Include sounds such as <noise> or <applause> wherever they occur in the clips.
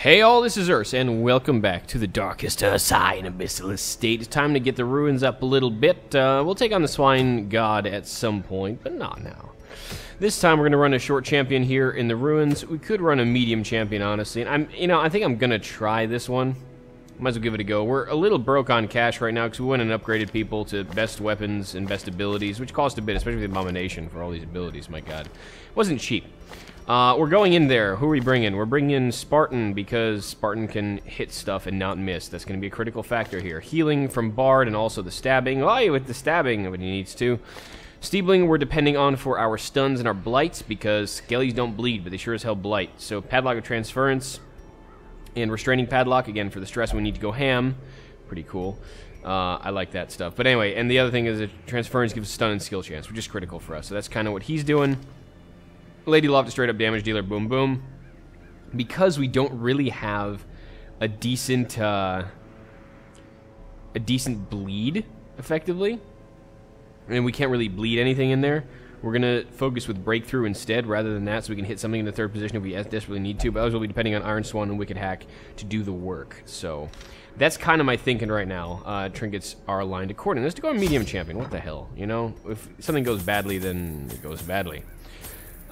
Hey all, this is Urs, and welcome back to the darkest Ursine Abyssal Estate. It's time to get the ruins up a little bit. Uh, we'll take on the Swine God at some point, but not now. This time we're going to run a short champion here in the ruins. We could run a medium champion, honestly. And I'm, you know, I think I'm going to try this one. Might as well give it a go. We're a little broke on cash right now because we went and upgraded people to best weapons and best abilities, which cost a bit, especially the Abomination for all these abilities, my god. It wasn't cheap. Uh, we're going in there. Who are we bringing? We're bringing in Spartan because Spartan can hit stuff and not miss. That's going to be a critical factor here. Healing from Bard and also the stabbing. Oh, with the stabbing when he needs to. Steebling we're depending on for our stuns and our blights because skellies don't bleed, but they sure as hell blight. So Padlock of Transference and Restraining Padlock, again, for the stress we need to go ham. Pretty cool. Uh, I like that stuff. But anyway, and the other thing is that Transference gives a stun and skill chance, which is critical for us. So that's kind of what he's doing. Lady Loft, straight up damage dealer, boom, boom. Because we don't really have a decent, uh, a decent bleed, effectively, and we can't really bleed anything in there, we're going to focus with Breakthrough instead, rather than that, so we can hit something in the third position if we desperately need to, but others will be depending on Iron Swan and Wicked Hack to do the work, so... That's kind of my thinking right now. Uh, trinkets are aligned accordingly. Let's go on medium champion. What the hell, you know? If something goes badly, then it goes badly.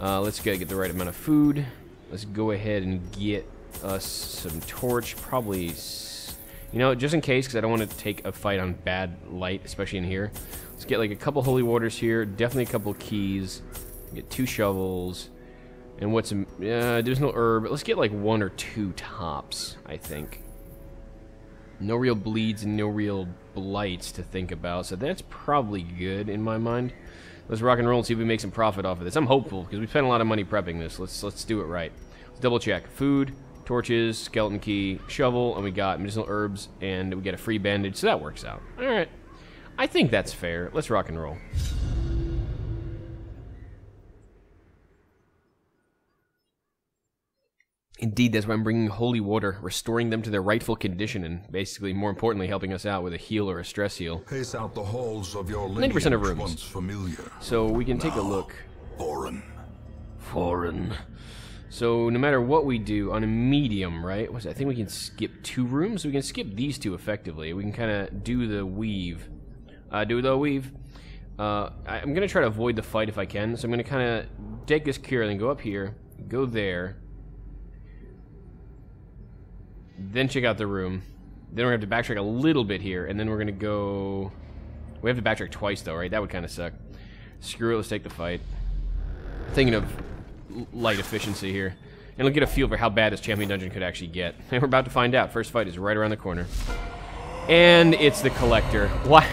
Uh, let's go get the right amount of food. Let's go ahead and get us some torch. Probably, you know, just in case, because I don't want to take a fight on bad light, especially in here. Let's get like a couple holy waters here. Definitely a couple keys. Get two shovels. And what's... Uh, there's no herb. Let's get like one or two tops, I think. No real bleeds and no real blights to think about. So that's probably good in my mind. Let's rock and roll and see if we make some profit off of this. I'm hopeful because we spent a lot of money prepping this. Let's let's do it right. Let's double check. Food, torches, skeleton key, shovel, and we got medicinal herbs, and we get a free bandage, so that works out. All right. I think that's fair. Let's rock and roll. Indeed, that's why I'm bringing holy water, restoring them to their rightful condition, and basically, more importantly, helping us out with a heal or a stress heal. Pace out the halls of your 90% of rooms. familiar. So we can take a look. Foreign. Foreign. So no matter what we do on a medium, right? I think we can skip two rooms. We can skip these two effectively. We can kind of do the weave. Uh, do the weave. Uh, I'm gonna try to avoid the fight if I can. So I'm gonna kind of take this cure and then go up here, go there, then check out the room. Then we're going to have to backtrack a little bit here, and then we're going to go... We have to backtrack twice, though, right? That would kind of suck. Screw it, let's take the fight. Thinking of light efficiency here. And we'll get a feel for how bad this champion dungeon could actually get. And <laughs> we're about to find out. First fight is right around the corner. And it's the Collector. Why,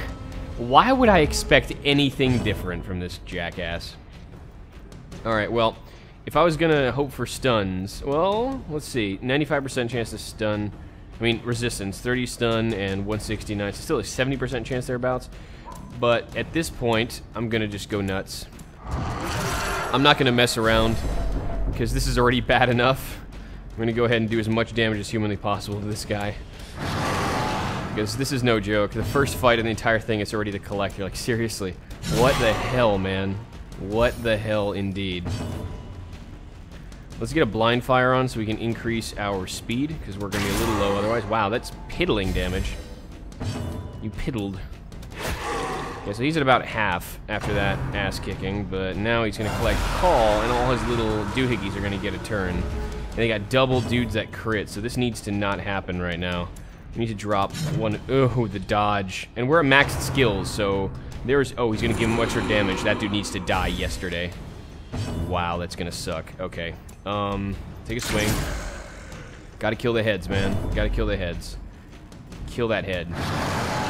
why would I expect anything different from this jackass? Alright, well... If I was gonna hope for stuns, well, let's see. 95% chance to stun. I mean, resistance, 30 stun and 169. So still a 70% chance thereabouts. But at this point, I'm gonna just go nuts. I'm not gonna mess around because this is already <laughs> bad enough. I'm gonna go ahead and do as much damage as humanly possible to this guy. Because this is no joke. The first fight in the entire thing is already the collector. Like, seriously. What the hell, man? What the hell, indeed. Let's get a blind fire on so we can increase our speed, because we're going to be a little low otherwise. Wow, that's piddling damage. You piddled. Okay, so he's at about half after that ass kicking, but now he's going to collect call, and all his little doohickeys are going to get a turn. And they got double dudes that crit, so this needs to not happen right now. We need to drop one. Oh, the dodge. And we're at maxed skills, so there's... Oh, he's going to give him extra damage. That dude needs to die yesterday. Wow, that's going to suck. Okay, um, take a swing. Gotta kill the heads, man. Gotta kill the heads. Kill that head.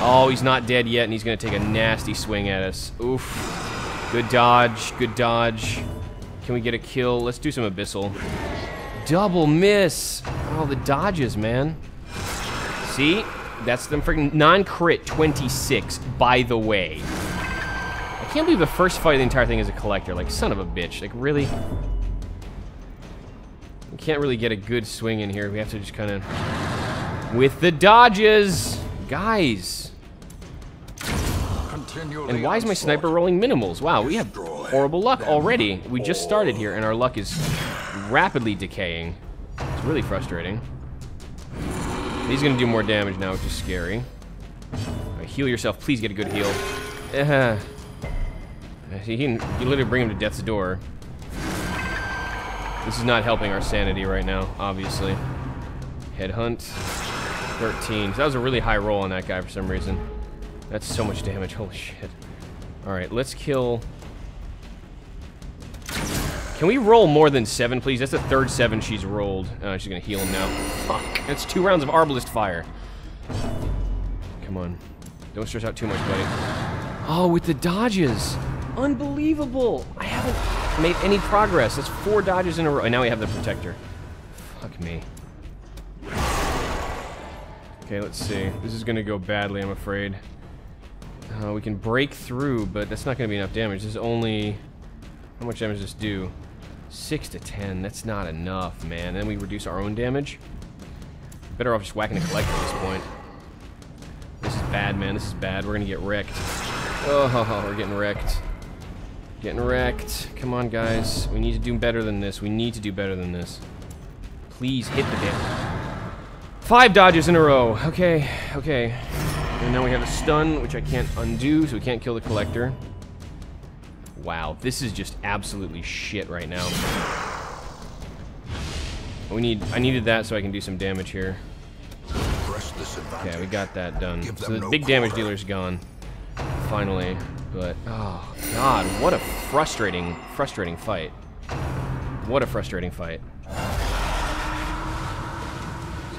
Oh, he's not dead yet, and he's gonna take a nasty swing at us. Oof. Good dodge. Good dodge. Can we get a kill? Let's do some Abyssal. Double miss. Oh, the dodges, man. See? That's the freaking non-crit 26, by the way. I can't believe the first fight of the entire thing is a collector. Like, son of a bitch. Like, really? We can't really get a good swing in here. We have to just kind of... With the dodges! Guys! And why is my sniper rolling minimals? Wow, we have horrible luck already. We just started here, and our luck is rapidly decaying. It's really frustrating. He's gonna do more damage now, which is scary. Right, heal yourself. Please get a good heal. <laughs> Uh, he can, you literally bring him to death's door. This is not helping our sanity right now, obviously. Headhunt. 13. So that was a really high roll on that guy for some reason. That's so much damage. <laughs> Holy shit. Alright, let's kill... Can we roll more than seven, please? That's the third seven she's rolled. Uh, she's gonna heal him now. Fuck. That's two rounds of Arbalest fire. Come on. Don't stress out too much, buddy. Oh, with the dodges. Unbelievable. I haven't made any progress. That's four dodges in a row. And now we have the protector. Fuck me. Okay, let's see. This is gonna go badly, I'm afraid. Uh, we can break through, but that's not gonna be enough damage. This is only... How much damage does this do? 6 to 10. That's not enough, man. Then we reduce our own damage. Better off just whacking the collector at this point. This is bad, man. This is bad. We're gonna get wrecked. Oh, <laughs> we're getting wrecked. Getting wrecked. Come on, guys. We need to do better than this. We need to do better than this. Please hit the damage. Five dodges in a row. Okay, okay. And now we have a stun, which I can't undo, so we can't kill the collector. Wow, this is just absolutely shit right now. We need, I needed that so I can do some damage here. Okay, we got that done. So the big damage dealer's gone. Finally. But, oh, God, what a frustrating, frustrating fight. What a frustrating fight.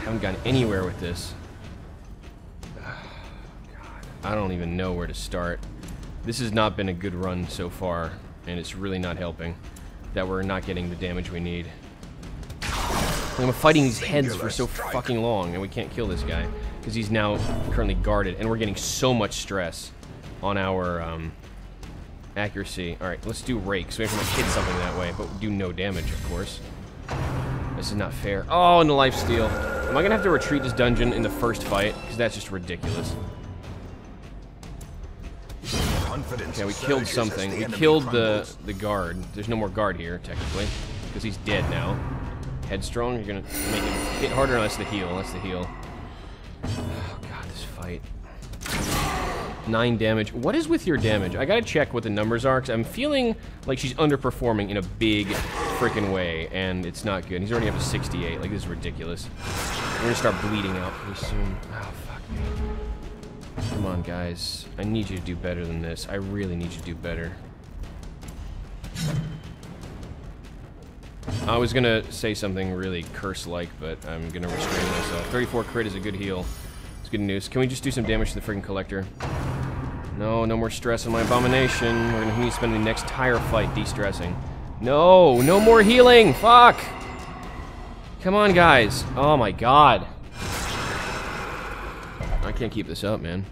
Haven't gone anywhere with this. I don't even know where to start. This has not been a good run so far, and it's really not helping that we're not getting the damage we need. I'm fighting these heads for so fucking long, and we can't kill this guy because he's now currently guarded, and we're getting so much stress on our um, accuracy. All right, let's do rake, so we have to hit something that way, but do no damage, of course. This is not fair. Oh, and the life steal. Am I gonna have to retreat this dungeon in the first fight? Because that's just ridiculous. Okay, we killed something. We killed the the guard. There's no more guard here, technically, because he's dead now. Headstrong, you're gonna make him hit harder. That's the heal. That's the heal. <sighs> Oh god, this fight. Nine damage. What is with your damage? I gotta check what the numbers are, because I'm feeling like she's underperforming in a big freaking way, and it's not good. He's already up to 68. Like, this is ridiculous. We're gonna start bleeding out pretty soon. Oh, fuck me. Come on, guys. I need you to do better than this. I really need you to do better. I was gonna say something really curse-like, but I'm gonna restrain myself. 34 crit is a good heal. It's good news. Can we just do some damage to the freaking collector? No, no more stress on my abomination. We're gonna spend the next entire fight de-stressing. No, no more healing. Fuck. Come on, guys. Oh my god. I can't keep this up, man.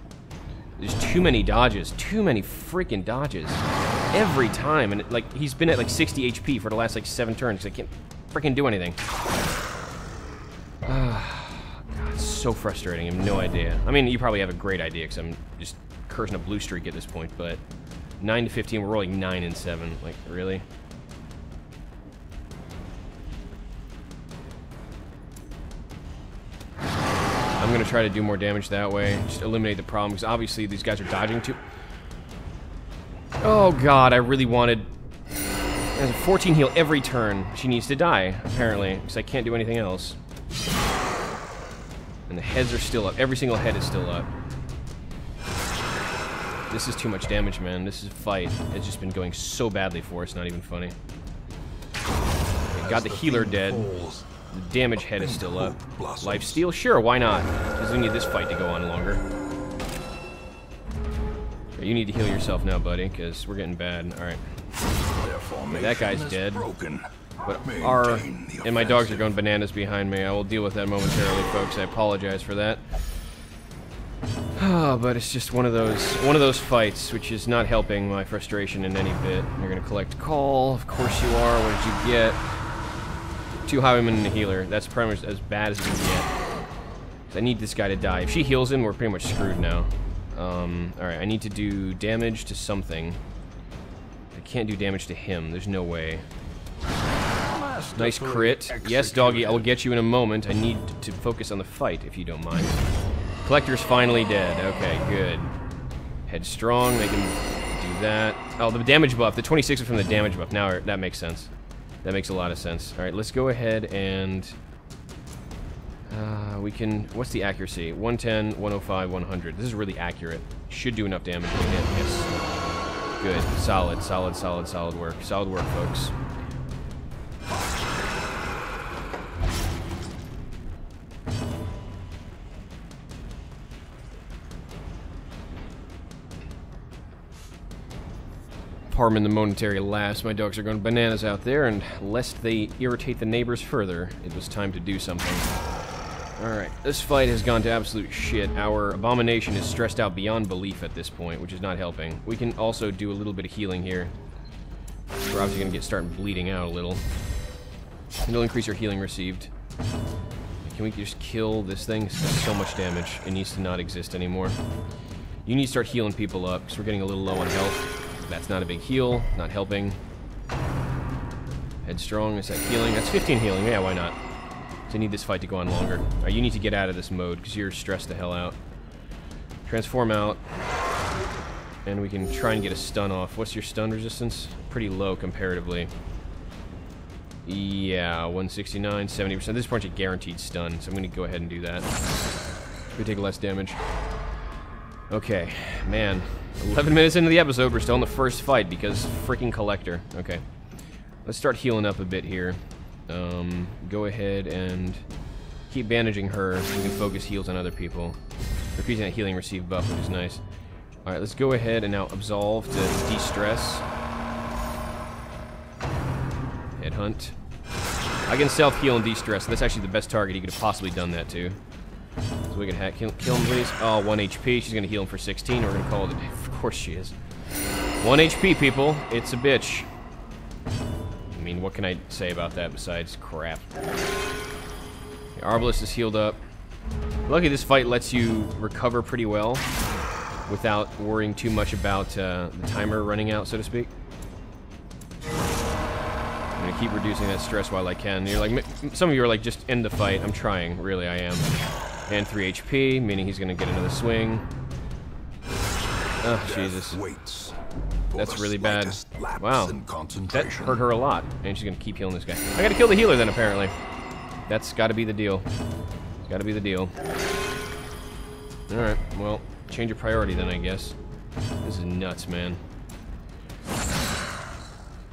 There's too many dodges. Too many freaking dodges. Every time. And, it, like, he's been at, like, 60 HP for the last, like, seven turns. I can't freaking do anything. <sighs> God, it's so frustrating. I have no idea. I mean, you probably have a great idea, because I'm just cursing a blue streak at this point, but 9 to 15, we're rolling 9 and 7. Like, really? I'm going to try to do more damage that way. Just eliminate the problem, because obviously these guys are dodging too. Oh god, I really wanted... There's a 14 heal every turn. She needs to die, apparently, because I can't do anything else. And the heads are still up. Every single head is still up. This is too much damage, man. This is a fight. It's just been going so badly for us, not even funny. Okay, got the healer dead. The damage head is still up. Life steal? Sure, why not? Because we need this fight to go on longer. Okay, you need to heal yourself now, buddy, because we're getting bad. Alright. That guy's dead. But our... And my dogs are going bananas behind me. I will deal with that momentarily, folks. I apologize for that. Oh, but it's just one of those one of those fights, which is not helping my frustration in any bit. You're gonna collect call, of course you are. What did you get? Two highwaymen and a healer. That's pretty much as bad as it can get. I need this guy to die. If she heals him, we're pretty much screwed now. Um, Alright, I need to do damage to something. I can't do damage to him. There's no way. Nice crit. Yes, doggy, I will get you in a moment. I need to focus on the fight, if you don't mind. Collector's finally dead. Okay, good. Headstrong, they can do that. Oh, the damage buff. The 26 is from the damage buff. Now that makes sense. That makes a lot of sense. All right, let's go ahead and... Uh, we can... What's the accuracy? 110, 105, 100. This is really accurate. Should do enough damage. Yes. Good. Solid, solid, solid, solid work. Solid work, folks. Pardon the momentary lapse. My dogs are going bananas out there, and lest they irritate the neighbors further, it was time to do something. Alright, this fight has gone to absolute shit. Our abomination is stressed out beyond belief at this point, which is not helping. We can also do a little bit of healing here. We're obviously going to get starting bleeding out a little. It'll increase your healing received. Can we just kill this thing? It's so much damage. It needs to not exist anymore. You need to start healing people up, because we're getting a little low on health. That's not a big heal, not helping. Headstrong, is that healing? That's 15 healing, yeah, why not? I need this fight to go on longer. Right, you need to get out of this mode, because you're stressed the hell out. Transform out. And we can try and get a stun off. What's your stun resistance? Pretty low comparatively. Yeah, 169, 70%. This is pretty much a guaranteed stun, so I'm going to go ahead and do that. We take less damage. Okay, man. 11 minutes into the episode, we're still in the first fight because freaking Collector. Okay. Let's start healing up a bit here. Um, go ahead and keep bandaging her so we can focus heals on other people. Repeating that healing receive buff, which is nice. Alright, let's go ahead and now absolve to de-stress. Headhunt. I can self-heal and de-stress. That's actually the best target he could have possibly done that to. So we can hack, kill, kill him, please. Oh, 1 HP. She's going to heal him for 16. We're going to call it course she is. 1 HP, people. It's a bitch. I mean, what can I say about that besides crap? The Arbalest is healed up. Lucky this fight lets you recover pretty well without worrying too much about uh, the timer running out, so to speak. I'm to keep reducing that stress while I can. You're like, some of you are like, just end the fight. I'm trying. Really, I am. And 3 HP, meaning he's to get another swing. Oh, Jesus. That's really bad. Wow. That hurt her a lot. And she's going to keep healing this guy. I got to kill the healer then, apparently. That's got to be the deal. It's got to be the deal. Alright, well, change your priority then, I guess. This is nuts, man.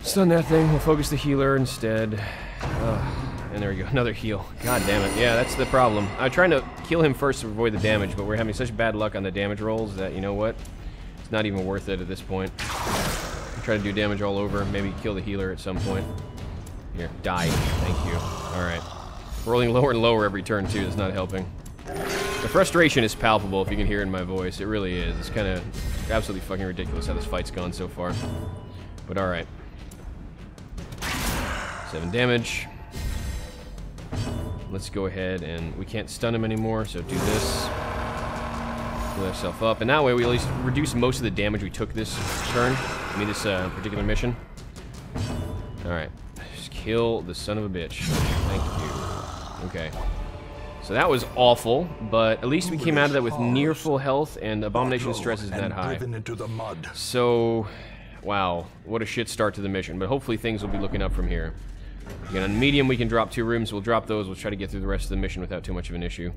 Stun that thing. We'll focus the healer instead. Ugh. And there we go, <laughs> another heal. God damn it. Yeah, that's the problem. I'm trying to kill him first to avoid the damage, but we're having such bad luck on the damage rolls that, you know what? Not even worth it at this point. Try to do damage all over, maybe kill the healer at some point. Here, die. Thank you. Alright. Rolling lower and lower every turn, too. That's not helping. The frustration is palpable, if you can hear it in my voice. It really is. It's kind of absolutely fucking ridiculous how this fight's gone so far. But alright. Seven damage. Let's go ahead and we can't stun him anymore, so do this. Heal ourselves up, and that way we at least reduce most of the damage we took this turn. I mean, this uh, particular mission. Alright. Just kill the son of a bitch. Thank you. Okay. So that was awful, but at least we came out of that with near full health, and Abomination stress isn't that high. So, wow, what a shit start to the mission, but hopefully things will be looking up from here. Again, on medium, we can drop two rooms. We'll drop those. We'll try to get through the rest of the mission without too much of an issue.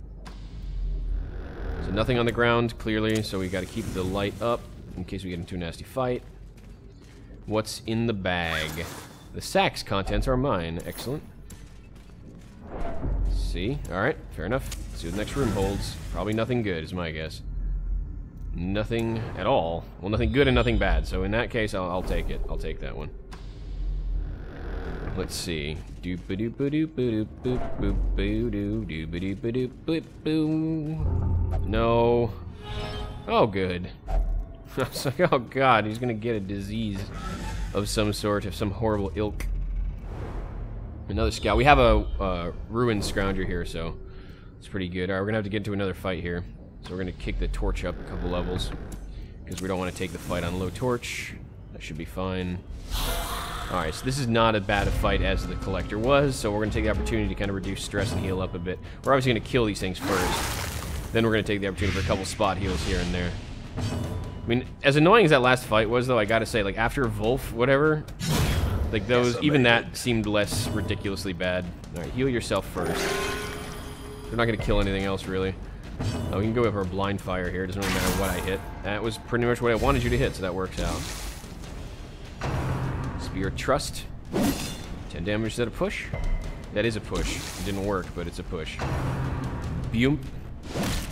So nothing on the ground, clearly, so we got to keep the light up in case we get into a nasty fight. What's in the bag? The sack's contents are mine. Excellent. See. Alright, fair enough. Let's see what the next room holds. Probably nothing good, is my guess. Nothing at all. Well, nothing good and nothing bad, so in that case, I'll, I'll take it. I'll take that one. Let's see. No. Oh, good. I was like, oh god, he's gonna get a disease of some sort, of some horrible ilk. Another scout. We have a uh, ruined scrounger here, so it's pretty good. Alright, we're gonna have to get into another fight here. So we're gonna kick the torch up a couple levels. Because we don't want to take the fight on low torch. That should be fine. Alright, so this is not as bad a fight as the Collector was, so we're going to take the opportunity to kind of reduce stress and heal up a bit. We're obviously going to kill these things first. Then we're going to take the opportunity for a couple spot heals here and there. I mean, as annoying as that last fight was, though, I gotta say, like, after Wolf, whatever, like, those, even that seemed less ridiculously bad. Alright, heal yourself first. They're not gonna kill anything else, really. Oh, we can go for a blind fire here. It Doesn't really matter what I hit. That was pretty much what I wanted you to hit, so that works out. Spear Trust. 10 damage is that a push? That is a push. It didn't work, but it's a push. Bump.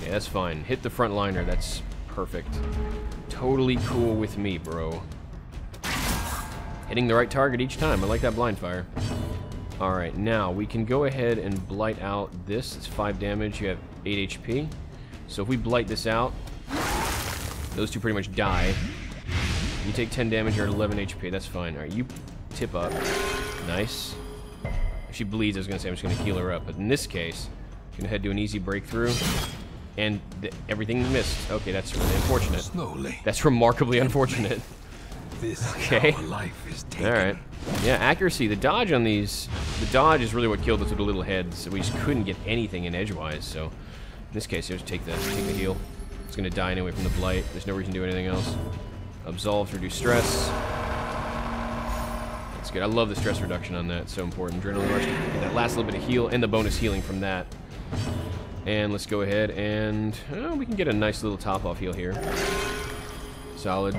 Yeah, that's fine. Hit the front liner. That's perfect. Totally cool with me, bro. Hitting the right target each time. I like that blind fire. Alright, now we can go ahead and blight out this. It's 5 damage. You have 8 HP. So if we blight this out, those two pretty much die. You take 10 damage, you're at 11 HP. That's fine. Alright, you tip up. Nice. If she bleeds, I was going to say I'm just going to heal her up. But in this case, I'm going to head to an easy breakthrough. And everything missed. Okay, that's really unfortunate. Slowly. That's remarkably unfortunate. This Okay. life is taken. All right. Yeah, accuracy. The dodge on these, the dodge is really what killed us with the little heads. So we just couldn't get anything in edgewise. So in this case, just take the take the heal. It's gonna die anyway from the blight. There's no reason to do anything else. Absolve to reduce stress. That's good. I love the stress reduction on that. It's so important. Adrenaline rush. Get that last little bit of heal and the bonus healing from that. And let's go ahead and oh, we can get a nice little top off heal here. Solid.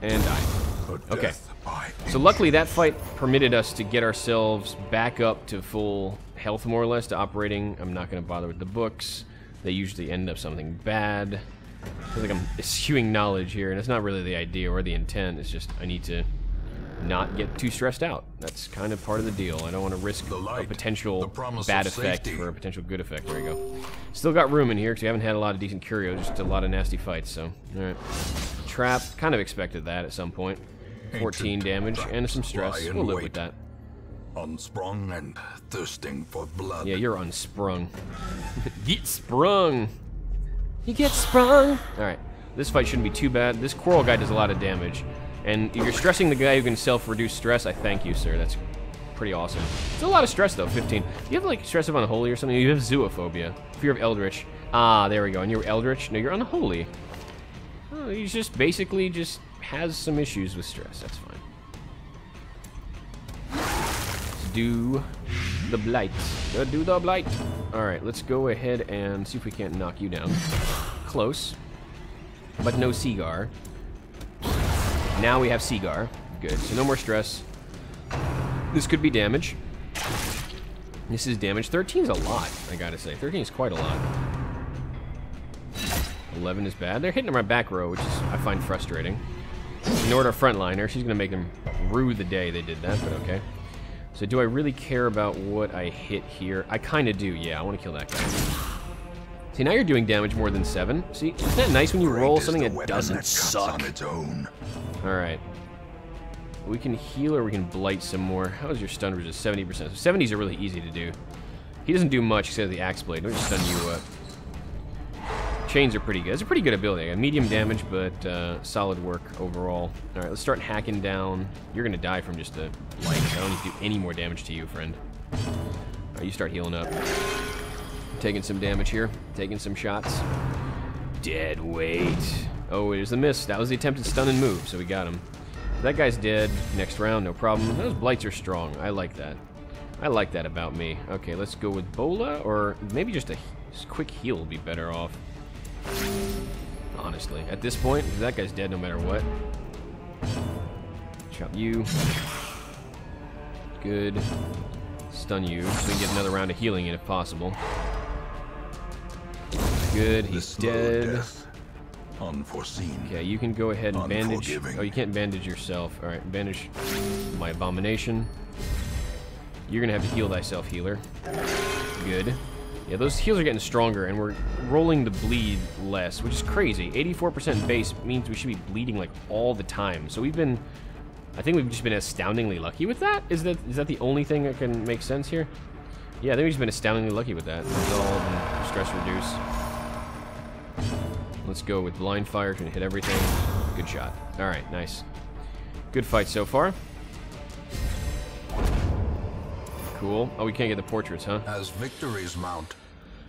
And die. Okay. So luckily that fight permitted us to get ourselves back up to full health more or less to operating. I'm not going to bother with the books. They usually end up something bad. I feel like I'm eschewing knowledge here, and it's not really the idea or the intent. It's just I need to not get too stressed out. That's kind of part of the deal. I don't want to risk The a potential bad effect for a potential good effect. There you go. Still got room in here because we haven't had a lot of decent curios, just a lot of nasty fights. So, all right. Trap, kind of expected that at some point. 14 Ancient damage and some stress. We'll live wait. with that. unsprung and thirsting for blood. Yeah, you're unsprung. <laughs> get sprung. You get sprung. All right, this fight shouldn't be too bad. This coral guy does a lot of damage, and if you're stressing the guy who can self-reduce stress, I thank you, sir. That's pretty awesome. It's a lot of stress though. 15. You have like stress of unholy or something? You have zoophobia, fear of eldritch. Ah, there we go. And you're eldritch. No, you're unholy. Oh, he's just basically just has some issues with stress. That's fine. Let's do the blight. Uh, do the blight. All right, let's go ahead and see if we can't knock you down. Close, but no Seagar. Now we have Seagar. Good. So no more stress. This could be damage. This is damage. 13 is a lot, I gotta say. 13 is quite a lot. 11 is bad. They're hitting my back row, which is I find frustrating. Ignored our frontliner. She's gonna make them rue the day they did that, but okay. So do I really care about what I hit here? I kind of do, yeah. I want to kill that guy. See, now you're doing damage more than seven. See, isn't that nice when you roll something that doesn't cuts suck? on its own. All right. We can heal or we can blight some more. How is your stun resist? 70%. So 70s are really easy to do. He doesn't do much except the axe blade. Let me just stun you up. Chains are pretty good. It's a pretty good ability. Got medium damage, but uh, solid work overall. All right, let's start hacking down. You're gonna die from just a light. I don't need to do any more damage to you, friend. All right, you start healing up. Taking some damage here. Taking some shots. Dead weight. Oh, was the miss. That was the attempted stun and move, so we got him. That guy's dead. Next round, no problem. Those blights are strong. I like that. I like that about me. Okay, let's go with Bola, or maybe just a quick heal would be better off. Honestly, at this point, that guy's dead no matter what. Chop you. Good. Stun you, so we can get another round of healing in if possible. Good, he's dead. unforeseen. Okay, you can go ahead and bandage. Oh, you can't bandage yourself. All right, bandage my abomination. You're gonna have to heal thyself, healer. Good. Yeah, those heals are getting stronger, and we're rolling the bleed less, which is crazy. 84% base means we should be bleeding like all the time. So we've been, I think we've just been astoundingly lucky with that. Is that is that the only thing that can make sense here? Yeah, I think we've just been astoundingly lucky with that. Resolve and stress reduce. Let's go with blind fire. Gonna hit everything. Good shot. All right, nice. Good fight so far. Cool. Oh, we can't get the portraits, huh? As victories mount,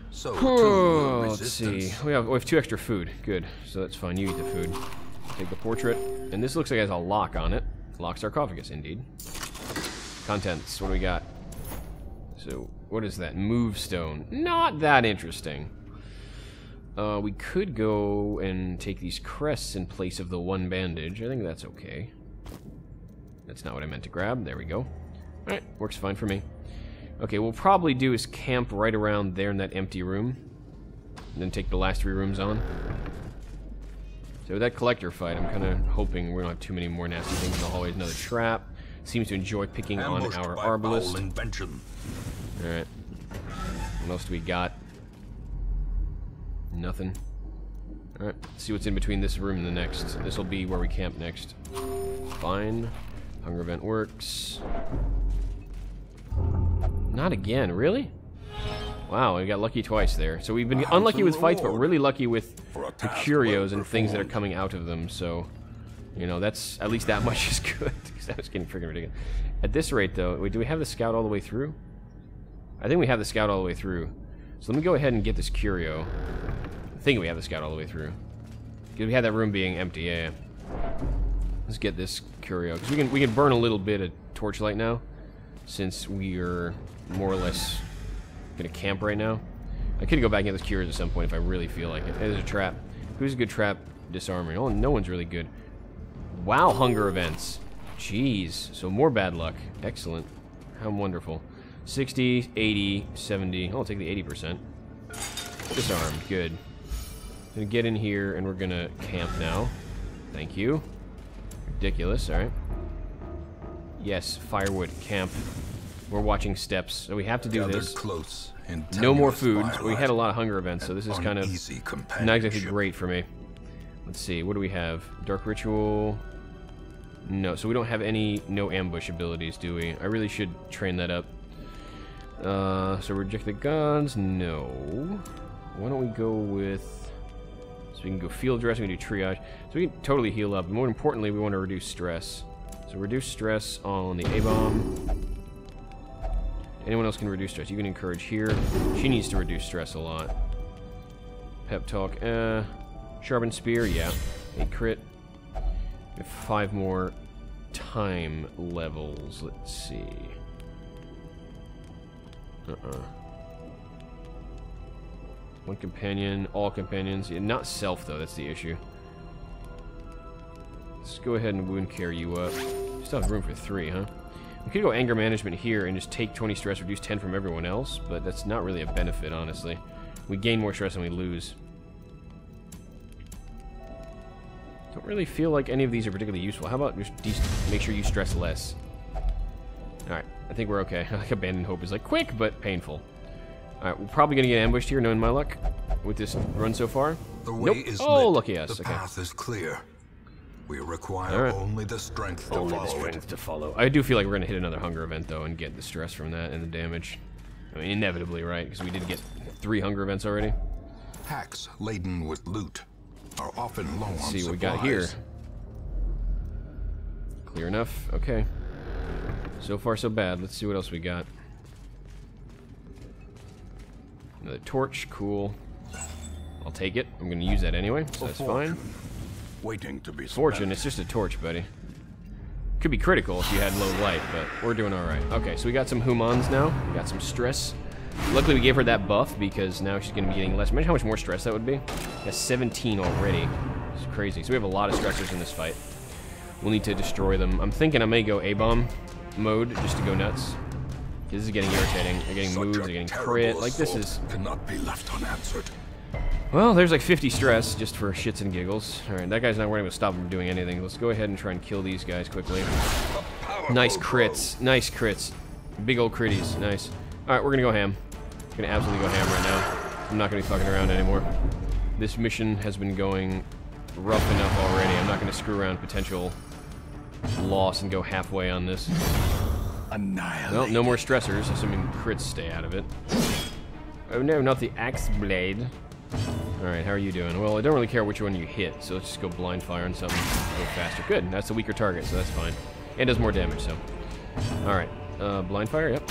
so Oh, let's see. We have, we have two extra food. Good. So that's fine. You eat the food. Take the portrait. And this looks like it has a lock on it. Lock sarcophagus, indeed. Contents. What do we got? So, what is that? Move stone. Not that interesting. Uh, we could go and take these crests in place of the one bandage. I think that's okay. That's not what I meant to grab. There we go. Alright, works fine for me. Okay, we'll probably do is camp right around there in that empty room. And then take the last three rooms on. So with that collector fight, I'm kind of hoping we don't have too many more nasty things in the hallways. Another trap. Seems to enjoy picking on Ambushed our by arbalest. Alright. What else do we got? Nothing. Alright, see what's in between this room and the next. This will be where we camp next. Fine. Hunger event works. Not again, really? Wow, we got lucky twice there. So we've been unlucky with fights, but really lucky with the curios and things that are coming out of them, so... You know, that's... At least that <laughs> much is good, <laughs> because that was getting freaking ridiculous. At this rate, though, wait, do we have the scout all the way through? I think we have the scout all the way through. So let me go ahead and get this curio. I think we have the scout all the way through. Because we had that room being empty, yeah, yeah. Let's get this curio. Because we can, we can burn a little bit of torchlight now. Since we are more or less going to camp right now. I could go back and get this curios at some point if I really feel like it. Hey, there's a trap. Who's a good trap disarming? Oh, no one's really good. Wow, hunger events. Jeez. So more bad luck. Excellent. How wonderful. 60, 80, 70. I'll take the 80%. Disarmed. Good. Gonna get in here and we're gonna camp now. Thank you. Ridiculous. Alright. Yes, firewood. Camp. We're watching steps. So we have to do Gathered this. close in No more food. We had a lot of hunger events, so this is kind of not exactly great for me. Let's see, what do we have? Dark Ritual. No, so we don't have any no ambush abilities, do we? I really should train that up. Uh, so reject the gods? No. Why don't we go with... So we can go field dress, we can do triage. So we can totally heal up. More importantly, we want to reduce stress. So reduce stress on the A-bomb. Anyone else can reduce stress. You can encourage here. She needs to reduce stress a lot. Pep talk. Uh, sharpen spear. Yeah. A crit. Five more time levels. Let's see. Uh-uh. One companion, all companions. Yeah, not self, though. That's the issue. Let's go ahead and wound carry you up. Still have room for three, huh? We could go anger management here and just take 20 stress, reduce 10 from everyone else, but that's not really a benefit, honestly. We gain more stress than we lose. Don't really feel like any of these are particularly useful. How about just make sure you stress less? Alright, I think we're okay. <laughs> like Abandoned Hope is like quick, but painful. Alright, we're probably gonna get ambushed here, knowing my luck, with this run so far. The way nope. is oh, lit. lucky us. The okay. path is clear. We require Alright. only the strength to Only the follow strength it. to follow. I do feel like we're gonna hit another hunger event though, and get the stress from that and the damage. I mean, inevitably, right? Because we did get three hunger events already. Hacks laden with loot are often low on Let's see supplies. what we got here. Clear enough. Okay. So far, so bad. Let's see what else we got. Another torch. Cool. I'll take it. I'm gonna use that anyway, so that's fine. Waiting to be Fortune, it's just a torch, buddy. Could be critical if you had low light, but we're doing alright. Okay, so we got some humans now. We got some stress. Luckily, we gave her that buff because now she's going to be getting less. Imagine how much more stress that would be. Got 17 already. It's crazy. So we have a lot of stressors in this fight. We'll need to destroy them. I'm thinking I may go A-bomb mode just to go nuts. This is getting irritating. They're getting Such moves, they're getting crit. Like, this is... cannot be left unanswered. Well, there's like 50 stress just for shits and giggles. Alright, that guy's not going to stop him from doing anything. Let's go ahead and try and kill these guys quickly. Nice crits. Nice crits. Big old critties. Nice. Alright, we're going to go ham. Gonna absolutely go ham right now. I'm not going to be fucking around anymore. This mission has been going rough enough already. I'm not going to screw around potential loss and go halfway on this. Annihilate. Well, no more stressors, assuming crits stay out of it. Oh no, not the axe blade. Alright, how are you doing? Well, I don't really care which one you hit, so let's just go blind fire on something. Go faster. Good, that's a weaker target, so that's fine. And does more damage, so. Alright, uh, blind fire, yep.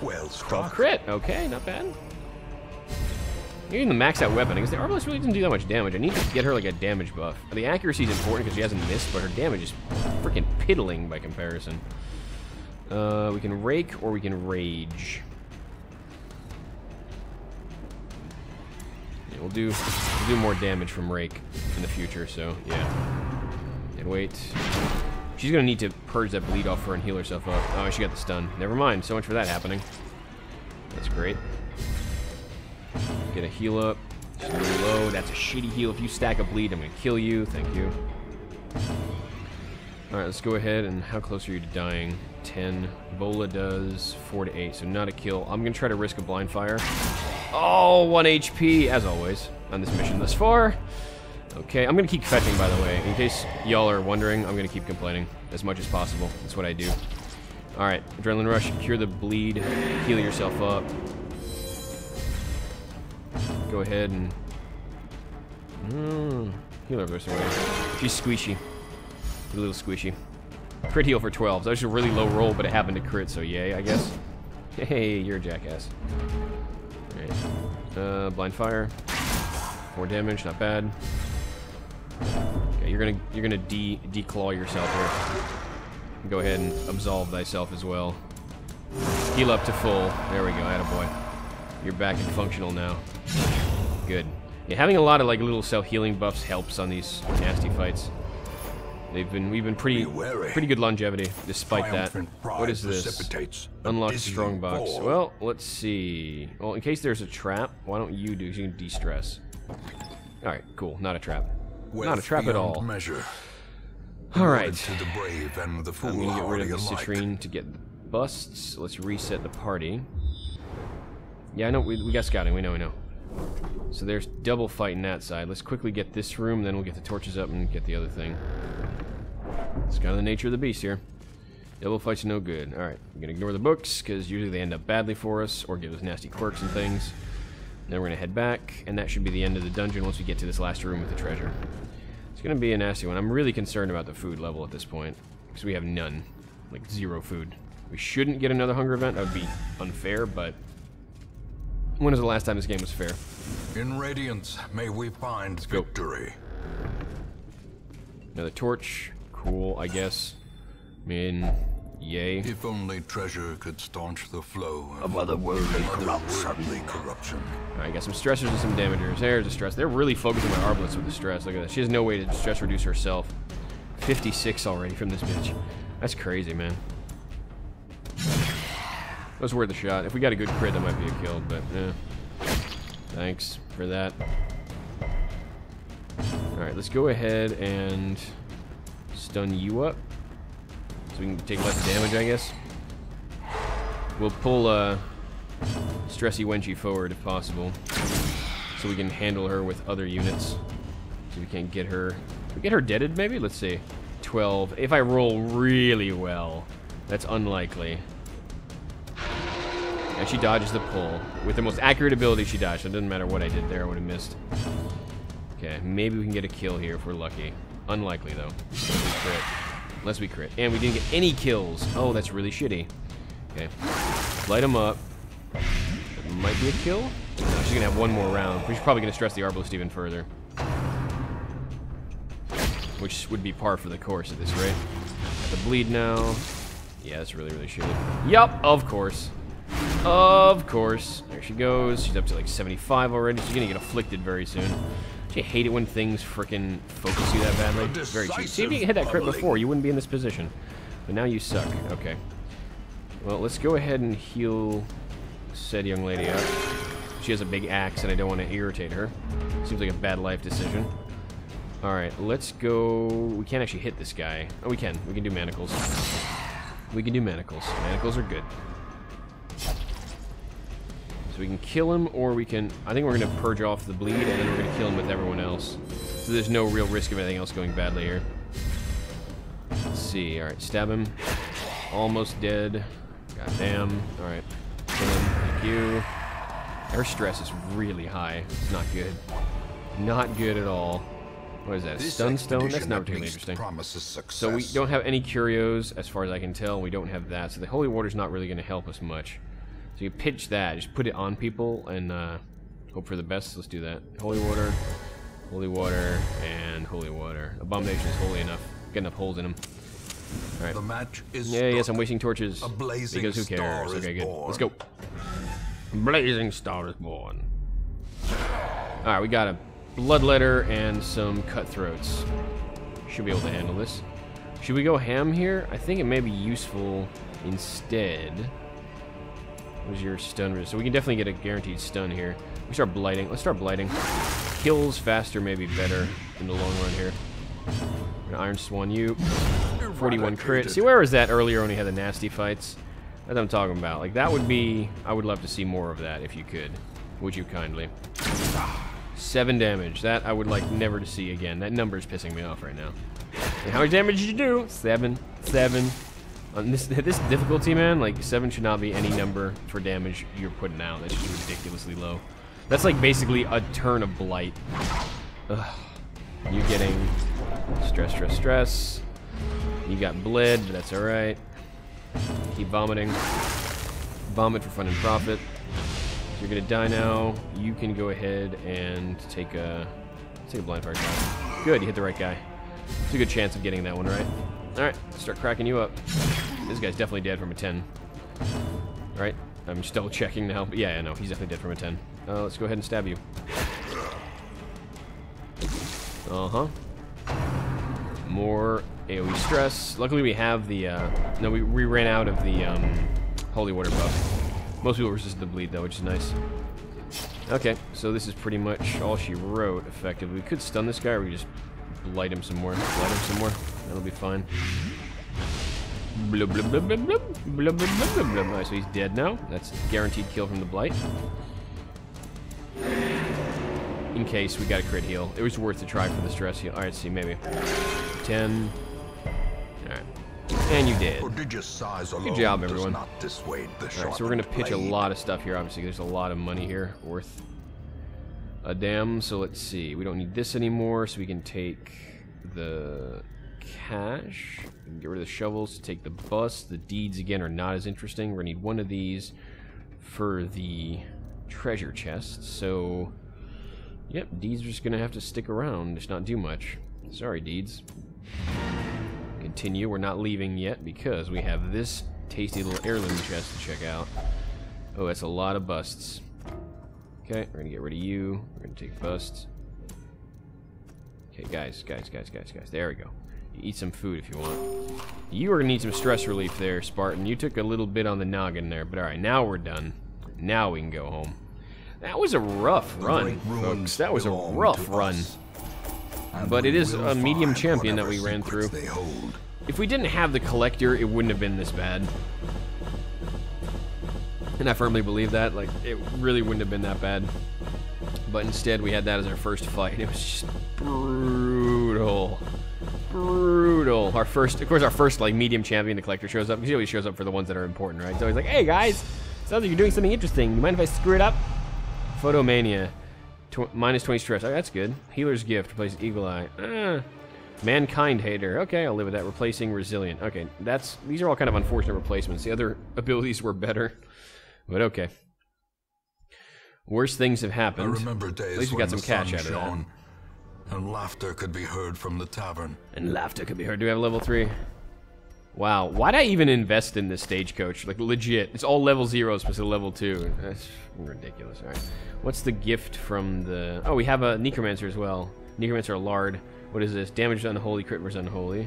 Well 12 struck. crit. Okay, not bad. Even the max out weapon, because the Arbalest really doesn't do that much damage. I need to get her like a damage buff. The accuracy is important because she hasn't missed, but her damage is freaking piddling by comparison. Uh, we can rake or we can rage. We'll do we'll do more damage from rake in the future. So yeah. And wait. She's gonna need to purge that bleed off her and heal herself up. Oh, she got the stun. Never mind. So much for that happening. That's great. Get a heal up. Low. That's a shitty heal. If you stack a bleed, I'm gonna kill you. Thank you. Alright, let's go ahead and how close are you to dying? 10. Bola does 4 to 8, so not a kill. I'm gonna try to risk a blind fire. Oh, 1 HP, as always, on this mission thus far. Okay, I'm gonna keep fetching, by the way. In case y'all are wondering, I'm gonna keep complaining as much as possible. That's what I do. Alright, Adrenaline Rush, cure the bleed, heal yourself up. Go ahead and... Mm, heal her this way. She's squishy. A little squishy. Crit heal for 12. That was a really low roll, but it happened to crit, so yay, I guess. Hey, you're a jackass. Alright. Uh, blind fire. More damage, not bad. Okay, you're gonna you're gonna de declaw yourself here. Go ahead and absolve thyself as well. Heal up to full. There we go, attaboy. You're back and functional now. Good. Yeah, having a lot of like little self-healing buffs helps on these nasty fights. They've been we've been pretty Be pretty good longevity despite that. What is this? Unlock strong box. fall. Well, let's see. Well, in case there's a trap, why don't you do? You can de-stress. All right, cool. Not a trap. Not a trap at all. Measure. All right. To the brave and the I'm gonna get rid of the alike. citrine to get the busts. Let's reset the party. Yeah, I know. We, we got scouting. We know. We know. So there's double fighting that side. Let's quickly get this room, then we'll get the torches up and get the other thing. It's kind of the nature of the beast here. Double fights are no good. Alright, we're gonna ignore the books, because usually they end up badly for us, or give us nasty quirks and things. Then we're gonna head back, and that should be the end of the dungeon once we get to this last room with the treasure. It's gonna be a nasty one. I'm really concerned about the food level at this point, because we have none. Like, zero food. We shouldn't get another hunger event. That would be unfair, but... When was the last time this game was fair? In radiance, may we find go. victory. Another torch. Cool, I guess. I mean, yay. If only treasure could staunch the flow Of otherworldly corruption. otherworldly corruption. Alright, got some stressors and some damagers. There's a stress. They're really focusing my Arbalest with the stress. Look at that. She has no way to stress reduce herself. 56 already from this bitch. That's crazy, man. Was worth a shot. If we got a good crit, that might be a kill, but eh. Thanks for that. Alright, let's go ahead and stun you up. So we can take less damage, I guess. We'll pull, uh, Stressy Wenchy forward if possible. So we can handle her with other units. So we can't get her... We get her deaded, maybe? Let's see. 12. If I roll really well, that's unlikely. And she dodges the pull. With the most accurate ability, she dodged. It doesn't matter what I did there, I would have missed. Okay, maybe we can get a kill here if we're lucky. Unlikely, though. Unless we crit. Unless we crit. And we didn't get any kills. Oh, that's really shitty. Okay. Light them up. That might be a kill. No, she's gonna have one more round. She's probably gonna stress the Arbalest even further. Which would be par for the course at this rate. Got the bleed now. Yeah, that's really, really shitty. Yup, of course. Of course. There she goes. She's up to like 75 already. She's gonna get afflicted very soon. Do you hate it when things frickin' focus you that badly? Very cheap. See if you had that crit before, you wouldn't be in this position. But now you suck. Okay. Well, let's go ahead and heal said young lady up. She has a big axe, and I don't want to irritate her. Seems like a bad life decision. Alright, let's go... We can't actually hit this guy. Oh, we can. We can do manacles. We can do manacles. Manacles are good. So we can kill him, or we can... I think we're going to purge off the bleed, and then we're going to kill him with everyone else. So there's no real risk of anything else going badly here. Let's see. Alright, stab him. Almost dead. God damn. Alright. Kill him. Thank you. Her stress is really high. It's not good. Not good at all. What is that? This Stun stone? That's not particularly interesting. So we don't have any curios, as far as I can tell. We don't have that. So the holy water's not really going to help us much. So you pitch that, just put it on people and uh, hope for the best. Let's do that. Holy water, holy water, and holy water. Abomination is holy enough. Get enough holes in them. All right. The match is Yeah, yes, I'm wasting torches. A blazing because who cares? is Okay, good. born. Let's go. Blazing star is born. All right, we got a bloodletter and some cutthroats. Should be able to handle this. Should we go ham here? I think it may be useful instead. What is your stun resist? So we can definitely get a guaranteed stun here. We start blighting. Let's start blighting. Kills faster may be better in the long run here. Iron Swan you. 41 crit. See, where was that earlier when we had the nasty fights? That's what I'm talking about. Like, that would be... I would love to see more of that if you could. Would you kindly? Seven damage. That I would like never to see again. That number is pissing me off right now. And how much damage did you do? Seven. Seven. On this this difficulty, man, like seven should not be any number for damage you're putting out. That's just ridiculously low. That's like basically a turn of blight. Ugh. You getting stress, stress, stress. You got bled, but that's alright. Keep vomiting. Vomit for fun and profit. You're gonna die now, you can go ahead and take a take a blind fire shot. Good, you hit the right guy. It's a good chance of getting that one right. Alright, start cracking you up. This guy's definitely dead from a 10. Alright, I'm just double checking now. But yeah, I know, he's definitely dead from a 10. Uh, let's go ahead and stab you. Uh-huh. More AoE stress. Luckily we have the, uh, no, we, we ran out of the, um, holy water buff. Most people resist the bleed though, which is nice. Okay, so this is pretty much all she wrote, effectively. We could stun this guy, or we just blight him some more. Blight him some more. That'll be fine. Blub, blub, blub, blub, blub. Blub, blub, blub. Alright, oh, so he's dead now. That's guaranteed kill from the blight. In case we got a crit heal. It was worth a try for the stress heal. Alright, see, maybe. 10. Alright. And you did. Alone job, everyone. not dissuade the Alright, so we're gonna sharpened pitch a lot of stuff here. Obviously, there's a lot of money here worth a damn. So let's see. We don't need this anymore, so we can take the cash. Get rid of the shovels to take the bus. The deeds again are not as interesting. We're gonna need one of these for the treasure chest. So, yep, deeds are just gonna have to stick around, just not do much. Sorry, deeds continue. We're not leaving yet because we have this tasty little heirloom chest to check out. Oh, that's a lot of busts. Okay, we're gonna get rid of you. We're gonna take busts. Okay, guys, guys, guys, guys, guys. There we go. Eat some food if you want. You are gonna need some stress relief there, Spartan. You took a little bit on the noggin there, but alright, now we're done. Now we can go home. That was a rough run, folks. That was a rough run. But it is a medium champion that we ran through. If we didn't have the collector, it wouldn't have been this bad. And I firmly believe that. Like, it really wouldn't have been that bad. But instead, we had that as our first fight. It was just brutal. Brutal. Our first, of course, our first, like, medium champion, the collector shows up. He always shows up for the ones that are important, right? So he's like, hey, guys, sounds like you're doing something interesting. You mind if I screw it up? Photomania. Tw minus 20 stress. Oh, that's good. Healer's Gift. Replaces Eagle Eye. Ah. Mankind Hater. Okay, I'll live with that. Replacing Resilient. Okay, that's these are all kind of unfortunate replacements. The other <laughs> abilities were better, but okay. Worse things have I happened. remember days At least we got some cash out of that. And laughter could be heard from the tavern. And laughter could be heard. Do we have level three? Wow, why'd I even invest in this stagecoach? Like legit, it's all level zeros plus a level two. That's ridiculous. All right, what's the gift from the? Oh, we have a necromancer as well. Necromancer Lard. What is this? Damage unholy, crit versus unholy.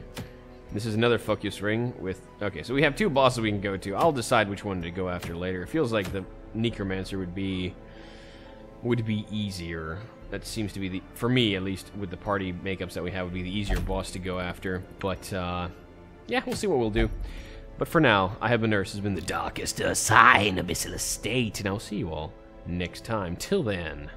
This is another fuck focus ring with. Okay, so we have two bosses we can go to. I'll decide which one to go after later. It feels like the necromancer would be would be easier. That seems to be the, for me at least, with the party makeups that we have, would be the easier boss to go after. But uh, yeah, we'll see what we'll do. But for now, I have been Nurse. Has been the darkest Ursine Abyssal Estate, and I'll see you all next time. Till then.